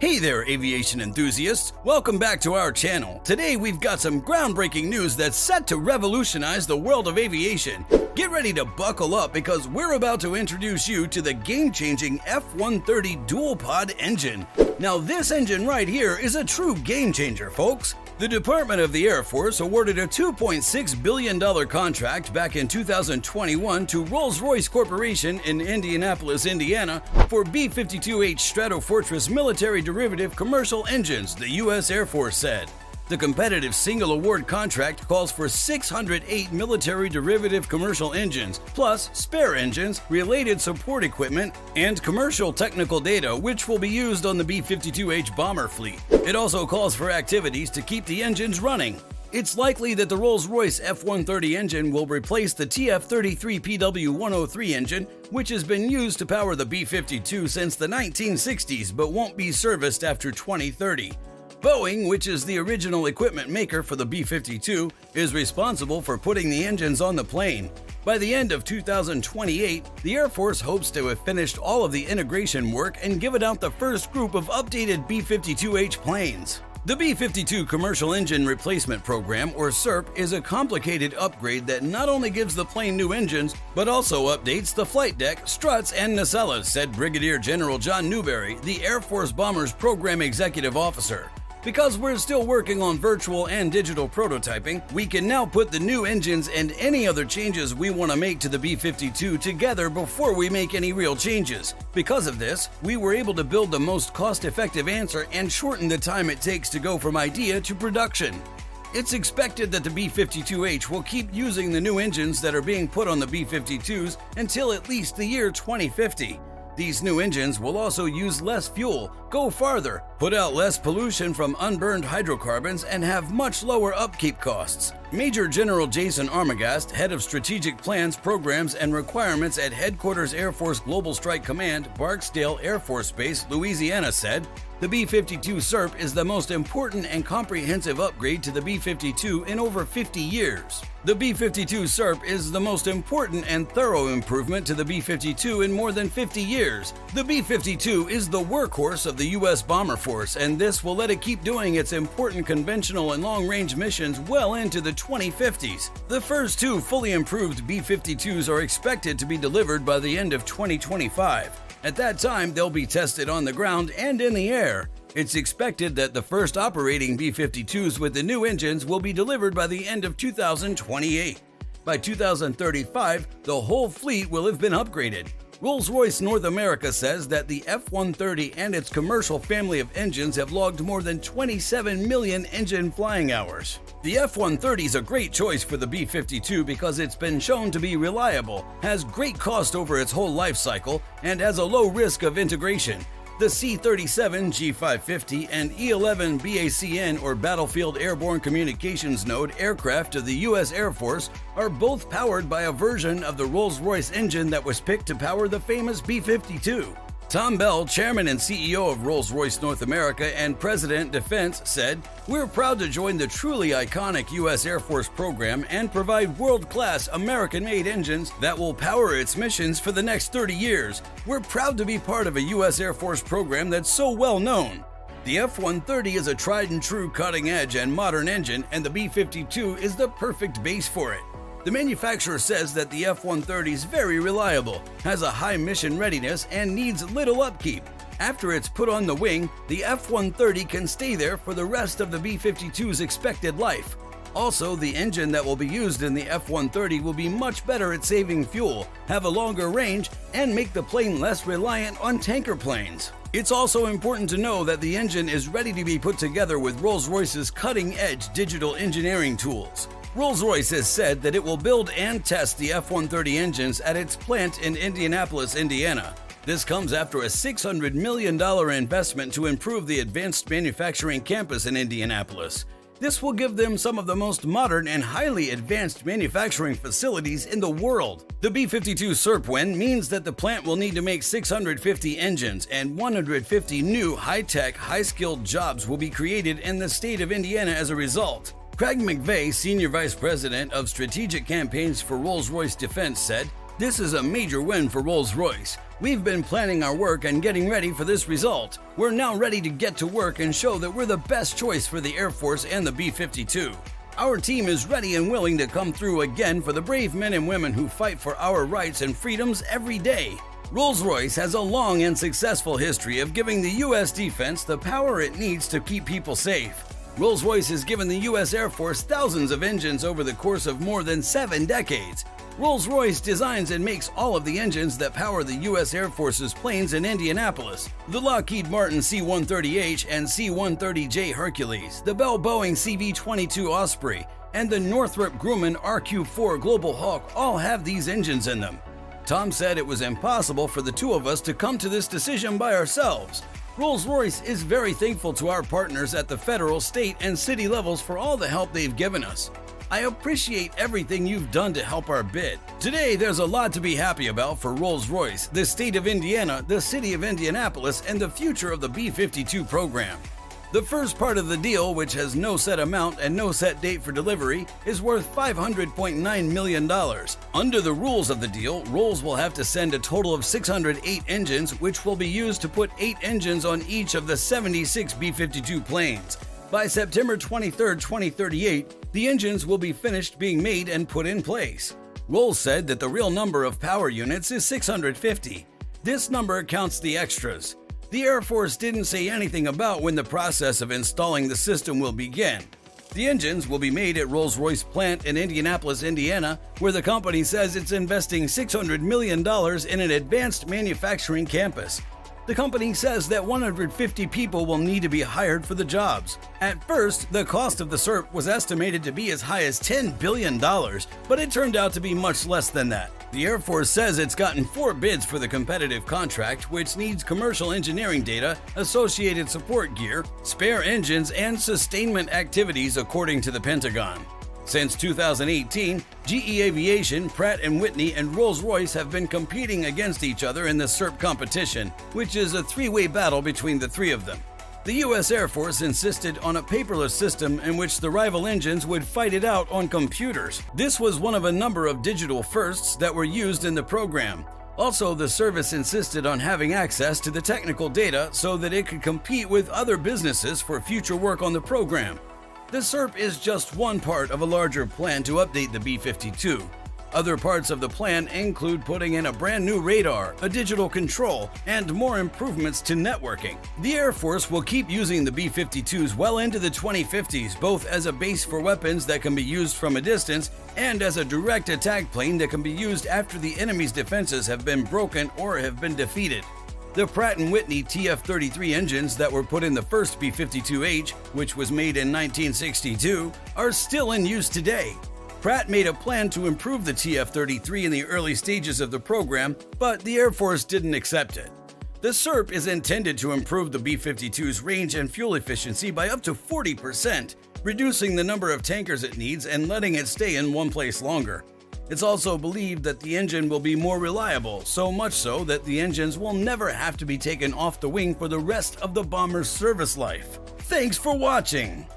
Hey there, aviation enthusiasts! Welcome back to our channel. Today we've got some groundbreaking news that's set to revolutionize the world of aviation. Get ready to buckle up because we're about to introduce you to the game changing F 130 dual pod engine. Now, this engine right here is a true game changer, folks. The Department of the Air Force awarded a $2.6 billion contract back in 2021 to Rolls Royce Corporation in Indianapolis, Indiana, for B 52H Stratofortress military derivative commercial engines, the U.S. Air Force said. The competitive single award contract calls for 608 military derivative commercial engines, plus spare engines, related support equipment, and commercial technical data which will be used on the B 52H bomber fleet. It also calls for activities to keep the engines running. It's likely that the Rolls Royce F 130 engine will replace the TF 33 PW 103 engine, which has been used to power the B 52 since the 1960s but won't be serviced after 2030. Boeing, which is the original equipment maker for the B 52, is responsible for putting the engines on the plane. By the end of 2028, the Air Force hopes to have finished all of the integration work and given out the first group of updated B 52H planes. The B 52 Commercial Engine Replacement Program, or CERP, is a complicated upgrade that not only gives the plane new engines, but also updates the flight deck, struts, and nacelles, said Brigadier General John Newberry, the Air Force Bombers Program Executive Officer. Because we're still working on virtual and digital prototyping, we can now put the new engines and any other changes we want to make to the B 52 together before we make any real changes. Because of this, we were able to build the most cost effective answer and shorten the time it takes to go from idea to production. It's expected that the B 52H will keep using the new engines that are being put on the B 52s until at least the year 2050. These new engines will also use less fuel, go farther, put out less pollution from unburned hydrocarbons, and have much lower upkeep costs. Major General Jason Armagast, head of strategic plans, programs, and requirements at Headquarters Air Force Global Strike Command, Barksdale Air Force Base, Louisiana, said, the B 52 CERP is the most important and comprehensive upgrade to the B 52 in over 50 years. The B 52 CERP is the most important and thorough improvement to the B 52 in more than 50 years. The B 52 is the workhorse of the U.S. Bomber Force, and this will let it keep doing its important conventional and long range missions well into the 2050s. The first two fully improved B 52s are expected to be delivered by the end of 2025. At that time, they'll be tested on the ground and in the air. It's expected that the first operating B 52s with the new engines will be delivered by the end of 2028. By 2035, the whole fleet will have been upgraded. Rolls Royce North America says that the F 130 and its commercial family of engines have logged more than 27 million engine flying hours. The F 130 is a great choice for the B 52 because it's been shown to be reliable, has great cost over its whole life cycle, and has a low risk of integration. The C 37 G 550 and E 11 BACN or Battlefield Airborne Communications Node aircraft of the U.S. Air Force are both powered by a version of the Rolls Royce engine that was picked to power the famous B 52. Tom Bell, chairman and CEO of Rolls Royce North America and president Defense, said, We're proud to join the truly iconic U.S. Air Force program and provide world class American made engines that will power its missions for the next 30 years. We're proud to be part of a U.S. Air Force program that's so well known. The F 130 is a tried and true cutting edge and modern engine, and the B 52 is the perfect base for it. The manufacturer says that the F 130 is very reliable, has a high mission readiness, and needs little upkeep. After it's put on the wing, the F 130 can stay there for the rest of the B 52's expected life. Also, the engine that will be used in the F 130 will be much better at saving fuel, have a longer range, and make the plane less reliant on tanker planes. It's also important to know that the engine is ready to be put together with Rolls Royce's cutting edge digital engineering tools. Rolls Royce has said that it will build and test the F 130 engines at its plant in Indianapolis, Indiana. This comes after a $600 million investment to improve the advanced manufacturing campus in Indianapolis. This will give them some of the most modern and highly advanced manufacturing facilities in the world. The B 52 CERP win means that the plant will need to make 650 engines and 150 new high tech, high skilled jobs will be created in the state of Indiana as a result. Craig McVeigh, Senior Vice President of Strategic Campaigns for Rolls Royce Defense, said, This is a major win for Rolls-Royce. We've been planning our work and getting ready for this result. We're now ready to get to work and show that we're the best choice for the Air Force and the B-52. Our team is ready and willing to come through again for the brave men and women who fight for our rights and freedoms every day. Rolls-Royce has a long and successful history of giving the U.S. defense the power it needs to keep people safe. Rolls-Royce has given the U.S. Air Force thousands of engines over the course of more than seven decades. Rolls-Royce designs and makes all of the engines that power the U.S. Air Force's planes in Indianapolis, the Lockheed Martin C-130H and C-130J Hercules, the Bell Boeing CV-22 Osprey, and the Northrop Grumman RQ-4 Global Hawk all have these engines in them. Tom said it was impossible for the two of us to come to this decision by ourselves. Rolls-Royce is very thankful to our partners at the federal, state, and city levels for all the help they've given us. I appreciate everything you've done to help our bid. Today, there's a lot to be happy about for Rolls Royce, the state of Indiana, the city of Indianapolis, and the future of the B 52 program. The first part of the deal, which has no set amount and no set date for delivery, is worth $500.9 million. Under the rules of the deal, Rolls will have to send a total of 608 engines, which will be used to put 8 engines on each of the 76 B 52 planes. By September 23, 2038, the engines will be finished being made and put in place. Rolls said that the real number of power units is 650. This number counts the extras. The Air Force didn't say anything about when the process of installing the system will begin. The engines will be made at Rolls Royce plant in Indianapolis, Indiana, where the company says it's investing $600 million in an advanced manufacturing campus the company says that 150 people will need to be hired for the jobs. At first, the cost of the CERP was estimated to be as high as $10 billion, but it turned out to be much less than that. The Air Force says it's gotten four bids for the competitive contract, which needs commercial engineering data, associated support gear, spare engines, and sustainment activities, according to the Pentagon. Since 2018, GE Aviation, Pratt & Whitney, and Rolls-Royce have been competing against each other in the CERP competition, which is a three-way battle between the three of them. The U.S. Air Force insisted on a paperless system in which the rival engines would fight it out on computers. This was one of a number of digital firsts that were used in the program. Also, the service insisted on having access to the technical data so that it could compete with other businesses for future work on the program. The CERP is just one part of a larger plan to update the B-52. Other parts of the plan include putting in a brand new radar, a digital control, and more improvements to networking. The Air Force will keep using the B-52s well into the 2050s, both as a base for weapons that can be used from a distance and as a direct attack plane that can be used after the enemy's defenses have been broken or have been defeated. The Pratt & Whitney TF-33 engines that were put in the first B-52H, which was made in 1962, are still in use today. Pratt made a plan to improve the TF-33 in the early stages of the program, but the Air Force didn't accept it. The CERP is intended to improve the B-52's range and fuel efficiency by up to 40%, reducing the number of tankers it needs and letting it stay in one place longer. It's also believed that the engine will be more reliable, so much so that the engines will never have to be taken off the wing for the rest of the bomber's service life. Thanks for watching!